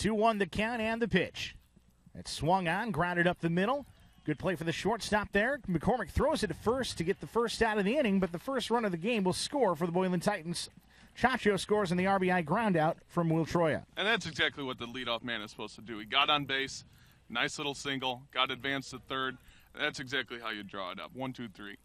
2 1 the count and the pitch. It swung on, grounded up the middle. Good play for the shortstop there. McCormick throws it to first to get the first out of the inning, but the first run of the game will score for the Boylan Titans. Chacho scores on the RBI groundout from Will Troya. And that's exactly what the leadoff man is supposed to do. He got on base, nice little single, got advanced to third. That's exactly how you draw it up. One, two, three.